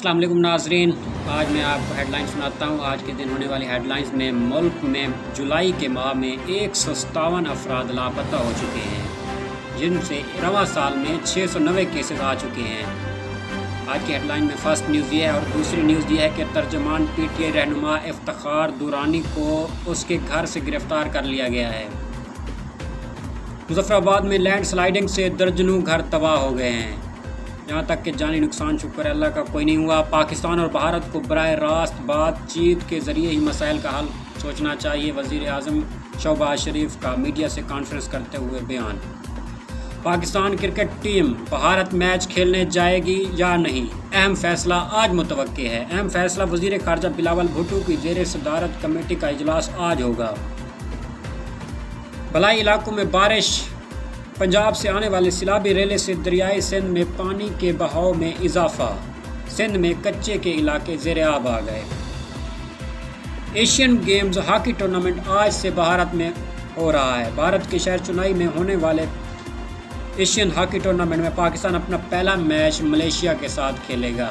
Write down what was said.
अस्सलाम वालेकुम नाजरीन। आज मैं आपको हेडलाइन सुनाता हूँ। आज के दिन होने वाली हेडलाइंस में मुल्क में जुलाई के माह में एक सौ सतावन अफराद लापता हो चुके हैं, जिनसे रवा साल में छः सौ नबे केसेज आ चुके हैं। आज की हेडलाइन में फ़र्स्ट न्यूज़ ये है और दूसरी न्यूज़ ये है कि तर्जमान पी टी आई रहनुमा इफ्तार दुरानी को उसके घर से गिरफ़्तार कर लिया गया है। मुजफ्फराबाद में लैंड स्लाइडिंग से दर्जनों घर तबाह हो गए हैं। यहाँ तक कि जानी नुकसान, शुक्र अल्लाह का कोई नहीं हुआ। पाकिस्तान और भारत को बर रास्त बातचीत के ज़रिए ही मसाइल का हल सोचना चाहिए वज़ी अजम शहबाज शरीफ का मीडिया से कॉन्फ्रेंस करते हुए बयान। Pakistan cricket team, Bharat match खेलने जाएगी या नहीं? अहम फैसला आज मुतव है। अहम फैसला वज़ीर खारजा बिलावल भुट्टो की जेर सदारत कमेटी का इजलास आज होगा। भलाई इलाकों में बारिश पंजाब से आने वाले सिलाबी रेले से दरियाई सिंध में पानी के बहाव में इजाफा। सिंध में कच्चे के इलाके जेर आब आ गए। एशियन गेम्स हॉकी टूर्नामेंट आज से भारत में हो रहा है। भारत के शहर चुनाई में होने वाले एशियन हॉकी टूर्नामेंट में पाकिस्तान अपना पहला मैच मलेशिया के साथ खेलेगा।